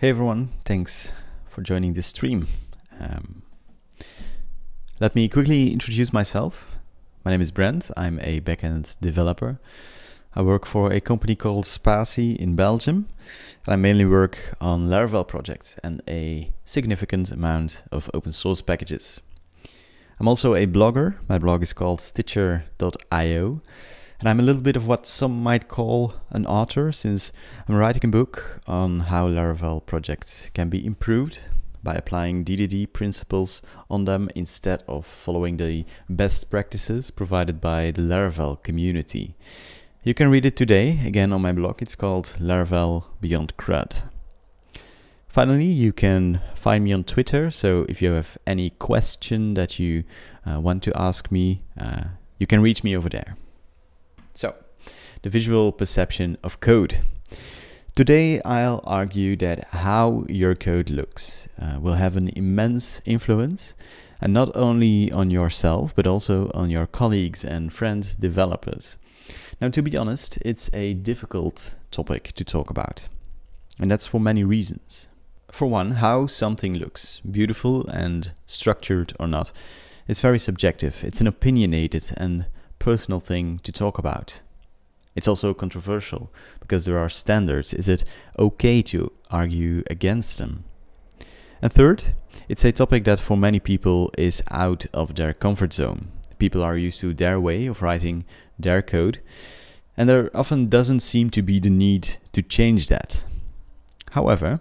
Hey everyone, thanks for joining this stream. Um, let me quickly introduce myself. My name is Brent, I'm a backend developer. I work for a company called Spatie in Belgium, and I mainly work on Laravel projects and a significant amount of open source packages. I'm also a blogger. My blog is called stitcher.io, and I'm a little bit of what some might call an author since I'm writing a book on how Laravel projects can be improved by applying DDD principles on them instead of following the best practices provided by the Laravel community. You can read it today, again on my blog, it's called Laravel Beyond CRUD. Finally, you can find me on Twitter, so if you have any question that you uh, want to ask me, uh, you can reach me over there. The visual perception of code. Today, I'll argue that how your code looks uh, will have an immense influence, and not only on yourself, but also on your colleagues and friend developers. Now, to be honest, it's a difficult topic to talk about, and that's for many reasons. For one, how something looks, beautiful and structured or not, is very subjective. It's an opinionated and personal thing to talk about. It's also controversial because there are standards. Is it okay to argue against them? And third, it's a topic that for many people is out of their comfort zone. People are used to their way of writing their code, and there often doesn't seem to be the need to change that. However,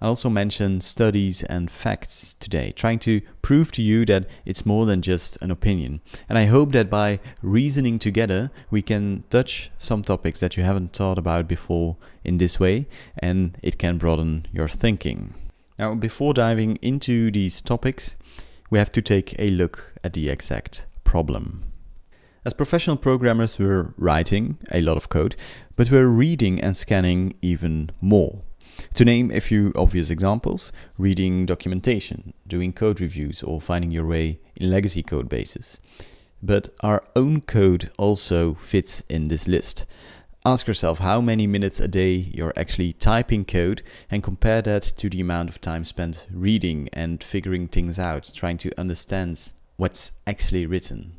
I also mention studies and facts today, trying to prove to you that it's more than just an opinion. And I hope that by reasoning together, we can touch some topics that you haven't thought about before in this way, and it can broaden your thinking. Now, before diving into these topics, we have to take a look at the exact problem. As professional programmers, we're writing a lot of code, but we're reading and scanning even more. To name a few obvious examples, reading documentation, doing code reviews, or finding your way in legacy code bases. But our own code also fits in this list. Ask yourself how many minutes a day you're actually typing code and compare that to the amount of time spent reading and figuring things out, trying to understand what's actually written.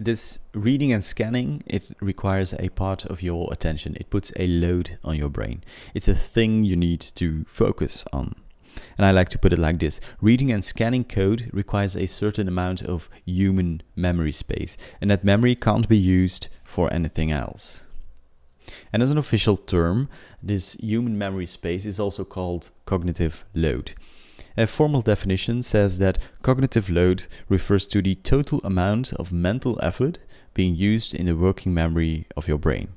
This reading and scanning, it requires a part of your attention. It puts a load on your brain. It's a thing you need to focus on. And I like to put it like this reading and scanning code requires a certain amount of human memory space, and that memory can't be used for anything else. And as an official term, this human memory space is also called cognitive load. A formal definition says that cognitive load refers to the total amount of mental effort being used in the working memory of your brain.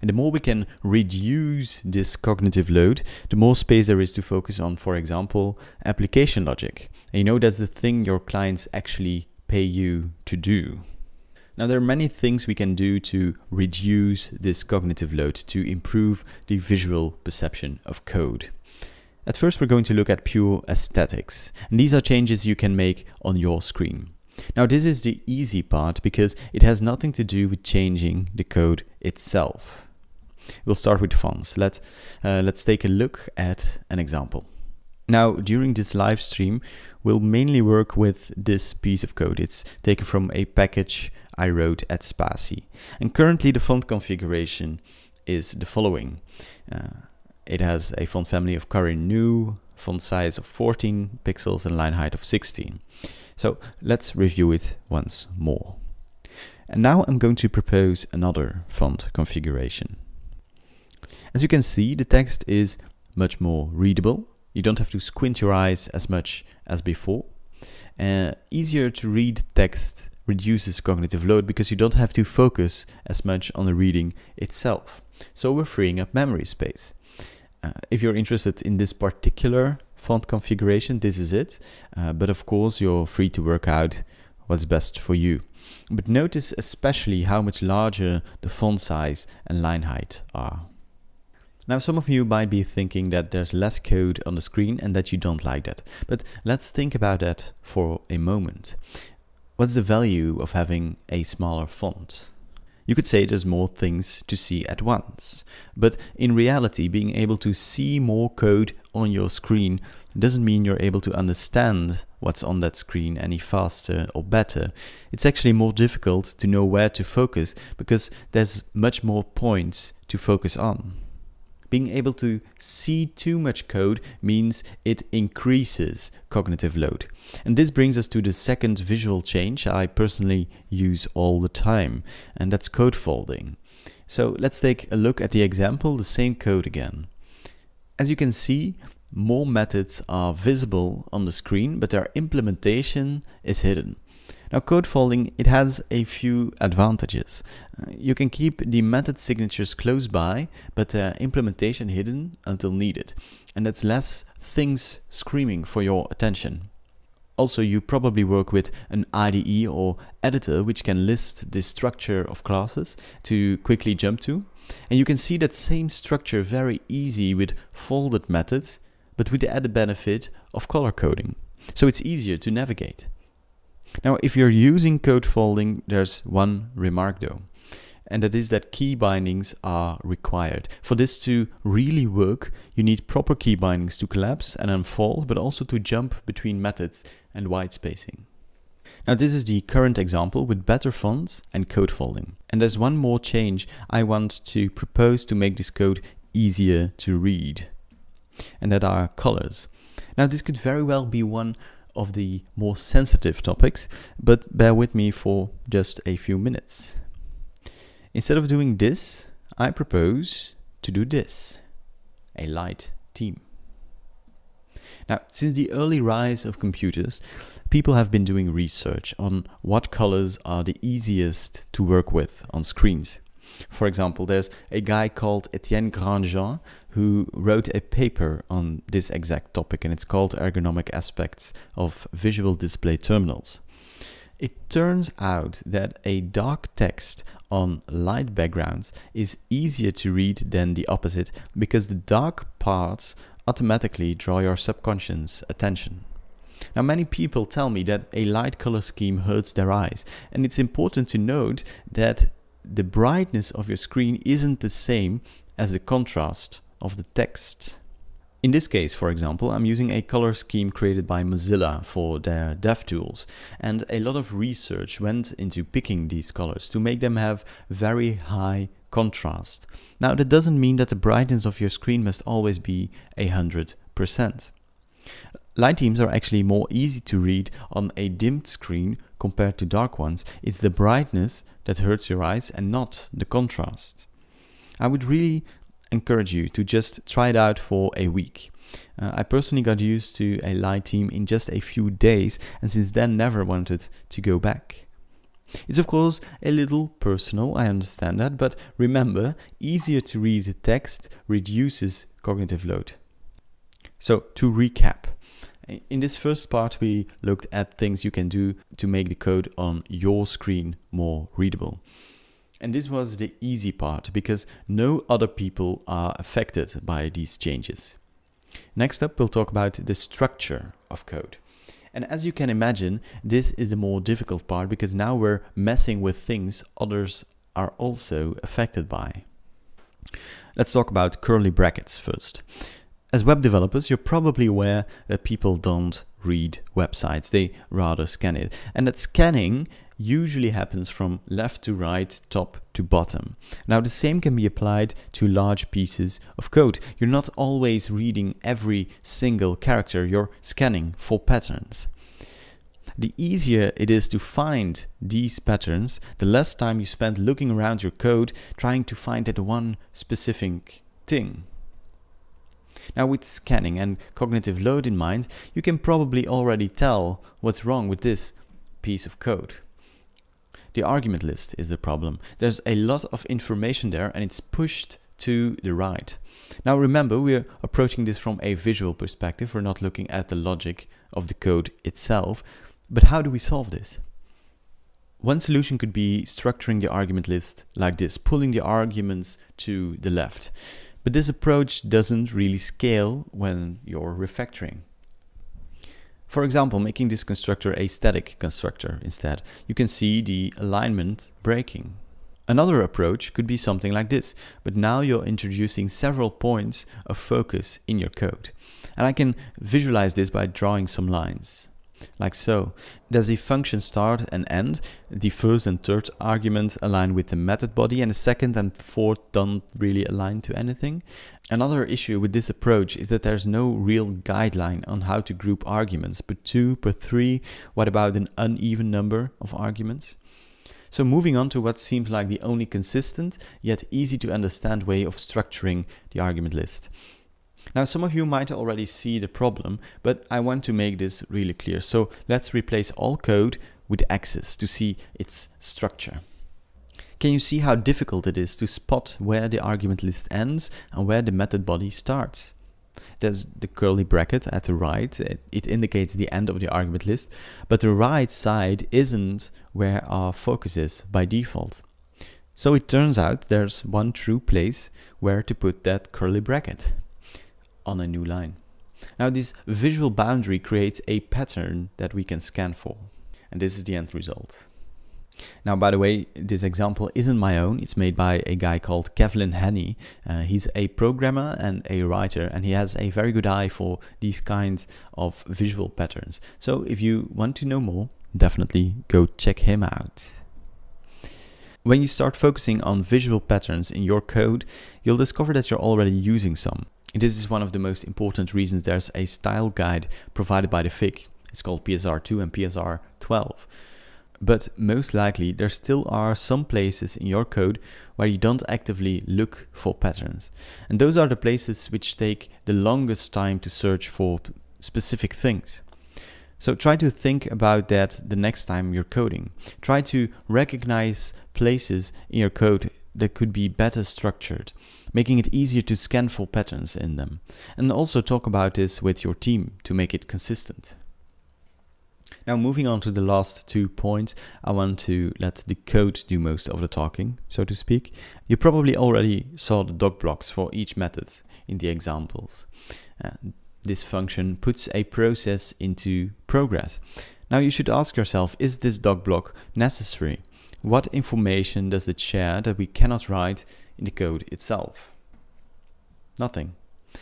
And the more we can reduce this cognitive load, the more space there is to focus on, for example, application logic. And you know that's the thing your clients actually pay you to do. Now, there are many things we can do to reduce this cognitive load to improve the visual perception of code. At first we're going to look at pure aesthetics, and these are changes you can make on your screen. Now this is the easy part because it has nothing to do with changing the code itself. We'll start with fonts. Let, uh, let's take a look at an example. Now during this live stream we'll mainly work with this piece of code. It's taken from a package I wrote at Spatie. And currently the font configuration is the following. Uh, it has a font family of Courier New, font size of 14 pixels and line height of 16. So let's review it once more. And now I'm going to propose another font configuration. As you can see, the text is much more readable. You don't have to squint your eyes as much as before. Uh, easier to read text reduces cognitive load because you don't have to focus as much on the reading itself. So we're freeing up memory space. Uh, if you're interested in this particular font configuration, this is it. Uh, but of course, you're free to work out what's best for you. But notice especially how much larger the font size and line height are. Now some of you might be thinking that there's less code on the screen and that you don't like that. But let's think about that for a moment. What's the value of having a smaller font? You could say there's more things to see at once. But in reality, being able to see more code on your screen doesn't mean you're able to understand what's on that screen any faster or better. It's actually more difficult to know where to focus because there's much more points to focus on. Being able to see too much code means it increases cognitive load. And this brings us to the second visual change I personally use all the time, and that's code folding. So let's take a look at the example, the same code again. As you can see, more methods are visible on the screen, but their implementation is hidden. Now code folding, it has a few advantages. Uh, you can keep the method signatures close by, but their implementation hidden until needed. And that's less things screaming for your attention. Also, you probably work with an IDE or editor which can list the structure of classes to quickly jump to. And you can see that same structure very easy with folded methods but with the added benefit of color coding. So it's easier to navigate. Now, if you're using code folding, there's one remark though, and that is that key bindings are required. For this to really work, you need proper key bindings to collapse and unfold, but also to jump between methods and white spacing. Now this is the current example with better fonts and code folding. And there's one more change I want to propose to make this code easier to read and that are colors. Now this could very well be one of the more sensitive topics, but bear with me for just a few minutes. Instead of doing this, I propose to do this, a light theme. Now, since the early rise of computers, people have been doing research on what colors are the easiest to work with on screens. For example, there's a guy called Etienne Grandjean who wrote a paper on this exact topic, and it's called Ergonomic Aspects of Visual Display Terminals. It turns out that a dark text on light backgrounds is easier to read than the opposite because the dark parts automatically draw your subconscious attention. Now, many people tell me that a light color scheme hurts their eyes, and it's important to note that the brightness of your screen isn't the same as the contrast of the text. In this case, for example, I'm using a color scheme created by Mozilla for their DevTools, and a lot of research went into picking these colors to make them have very high contrast. Now, that doesn't mean that the brightness of your screen must always be 100%. Light themes are actually more easy to read on a dimmed screen compared to dark ones. It's the brightness that hurts your eyes and not the contrast. I would really encourage you to just try it out for a week. Uh, I personally got used to a light theme in just a few days and since then never wanted to go back. It's of course a little personal, I understand that, but remember, easier to read text reduces cognitive load. So to recap, in this first part, we looked at things you can do to make the code on your screen more readable. And this was the easy part because no other people are affected by these changes. Next up, we'll talk about the structure of code. And as you can imagine, this is the more difficult part because now we're messing with things others are also affected by. Let's talk about curly brackets first. As web developers, you're probably aware that people don't read websites, they rather scan it. And that scanning usually happens from left to right, top to bottom. Now, the same can be applied to large pieces of code. You're not always reading every single character, you're scanning for patterns. The easier it is to find these patterns, the less time you spend looking around your code trying to find that one specific thing. Now with scanning and cognitive load in mind, you can probably already tell what's wrong with this piece of code. The argument list is the problem. There's a lot of information there and it's pushed to the right. Now remember, we're approaching this from a visual perspective. We're not looking at the logic of the code itself. But how do we solve this? One solution could be structuring the argument list like this, pulling the arguments to the left. But this approach doesn't really scale when you're refactoring. For example, making this constructor a static constructor instead, you can see the alignment breaking. Another approach could be something like this, but now you're introducing several points of focus in your code. And I can visualize this by drawing some lines like so. Does the function start and end? The first and third argument align with the method body and the second and fourth don't really align to anything. Another issue with this approach is that there's no real guideline on how to group arguments, per two, per three, what about an uneven number of arguments? So moving on to what seems like the only consistent yet easy to understand way of structuring the argument list. Now, some of you might already see the problem, but I want to make this really clear. So let's replace all code with axes to see its structure. Can you see how difficult it is to spot where the argument list ends and where the method body starts? There's the curly bracket at the right, it, it, indicates the end of the argument list, but the right side isn't where our focus is by default. So it turns out there's one true place where to put that curly bracket on a new line. Now this visual boundary creates a pattern that we can scan for. And this is the end result. Now, by the way, this example isn't my own. It's made by a guy called Kevlin Henney. Uh, he's a programmer and a writer, and he has a very good eye for these kinds of visual patterns. So if you want to know more, definitely go check him out. When you start focusing on visual patterns in your code, you'll discover that you're already using some. This is one of the most important reasons there's a style guide provided by the FIG. It's called PSR2 and PSR12. But most likely there still are some places in your code where you don't actively look for patterns. And those are the places which take the longest time to search for specific things. So try to think about that the next time you're coding. Try to recognize places in your code that could be better structured, making it easier to scan for patterns in them. And also talk about this with your team to make it consistent. Now moving on to the last two points, I want to let the code do most of the talking, so to speak. You probably already saw the doc blocks for each method in the examples. Uh, this function puts a process into progress. Now you should ask yourself, is this doc block necessary? What information does it share that we cannot write in the code itself? Nothing.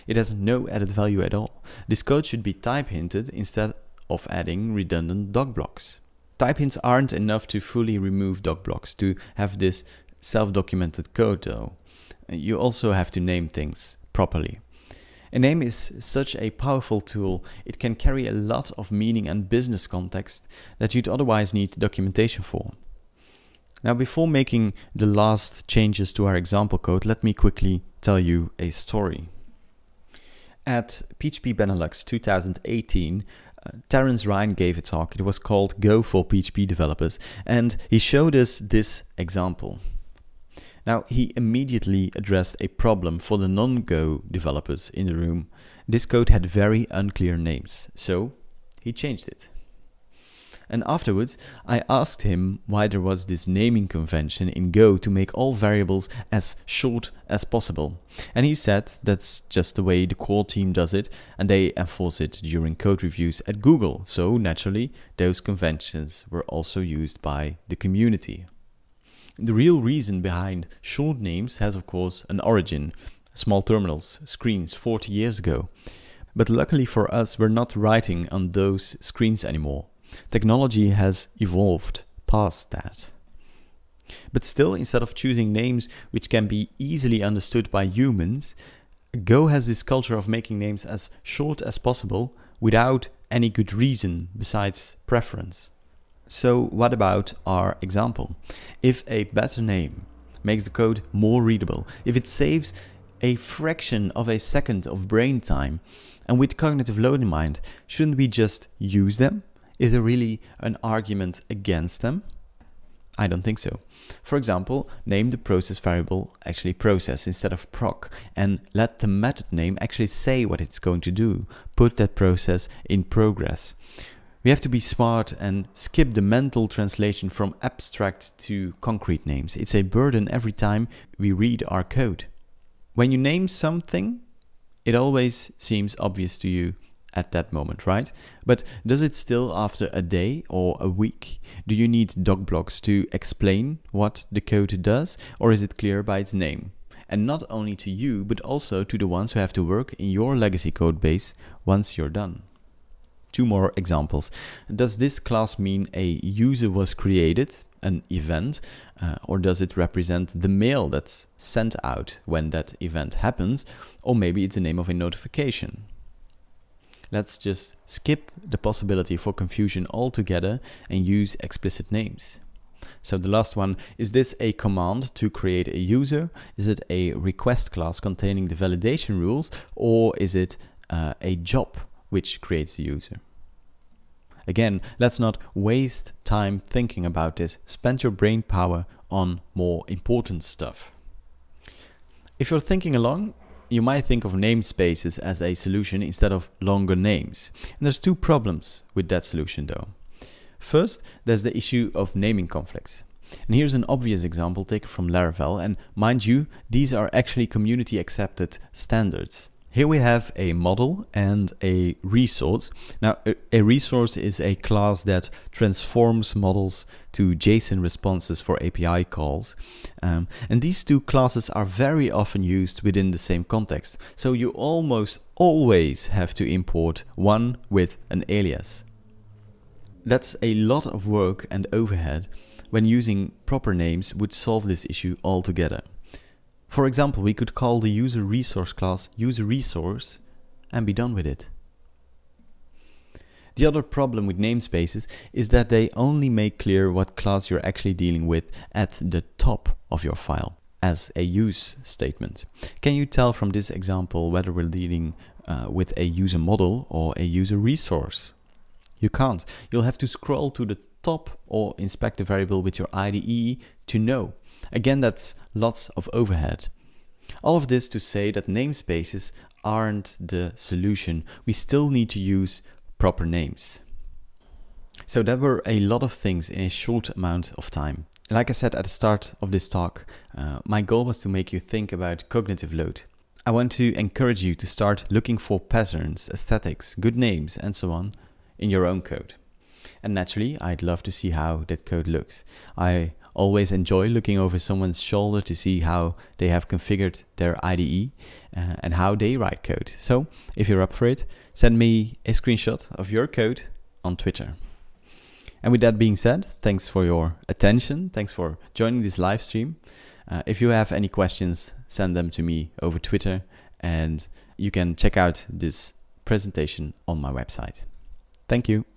It has no added value at all. This code should be type hinted instead of adding redundant doc blocks. Type hints aren't enough to fully remove doc blocks to have this self-documented code though. You also have to name things properly. A name is such a powerful tool, it can carry a lot of meaning and business context that you'd otherwise need documentation for. Now before making the last changes to our example code, let me quickly tell you a story. At PHP Benelux 2018, uh, Terence Ryan gave a talk. It was called Go for PHP Developers, and he showed us this example. Now, he immediately addressed a problem for the non-Go developers in the room. This code had very unclear names, so he changed it. And afterwards, I asked him why there was this naming convention in Go to make all variables as short as possible. And he said that's just the way the core team does it, and they enforce it during code reviews at Google. So naturally, those conventions were also used by the community. The real reason behind short names has of course an origin. Small terminals, screens 40 years ago. But luckily for us, we're not writing on those screens anymore. Technology has evolved past that. But still, instead of choosing names which can be easily understood by humans, Go has this culture of making names as short as possible without any good reason besides preference. So what about our example? If a better name makes the code more readable, if it saves a fraction of a second of brain time, and with cognitive load in mind, shouldn't we just use them? Is there really an argument against them? I don't think so. For example, name the process variable actually process instead of proc and let the method name actually say what it's going to do. Put that process in progress. We have to be smart and skip the mental translation from abstract to concrete names. It's a burden every time we read our code. When you name something, it always seems obvious to you at that moment, right? But does it still after a day or a week? Do you need doc blocks to explain what the code does, or is it clear by its name? And not only to you, but also to the ones who have to work in your legacy code base once you're done. Two more examples. Does this class mean a user was created, an event, uh, or does it represent the mail that's sent out when that event happens, or maybe it's the name of a notification? Let's just skip the possibility for confusion altogether and use explicit names. So the last one, is this a command to create a user? Is it a request class containing the validation rules? Or is it uh, a job which creates a user? Again, let's not waste time thinking about this. Spend your brain power on more important stuff. If you're thinking along, you might think of namespaces as a solution instead of longer names. And there's two problems with that solution though. First, there's the issue of naming conflicts. And here's an obvious example taken from Laravel, and mind you, these are actually community accepted standards. Here we have a model and a resource. Now, a resource is a class that transforms models to JSON responses for API calls. Um, and these two classes are very often used within the same context. So you almost always have to import one with an alias. That's a lot of work and overhead when using proper names would solve this issue altogether. For example, we could call the user resource class user resource and be done with it. The other problem with namespaces is that they only make clear what class you're actually dealing with at the top of your file as a use statement. Can you tell from this example whether we're dealing uh, with a user model or a user resource? You can't. You'll have to scroll to the top or inspect the variable with your IDE to know. Again, that's lots of overhead. All of this to say that namespaces aren't the solution. We still need to use proper names. So that were a lot of things in a short amount of time. Like I said at the start of this talk, uh, my goal was to make you think about cognitive load. I want to encourage you to start looking for patterns, aesthetics, good names, and so on in your own code. And naturally, I'd love to see how that code looks. I always enjoy looking over someone's shoulder to see how they have configured their IDE uh, and how they write code. So if you're up for it, send me a screenshot of your code on Twitter. And with that being said, thanks for your attention. Thanks for joining this live stream. Uh, if you have any questions, send them to me over Twitter and you can check out this presentation on my website. Thank you.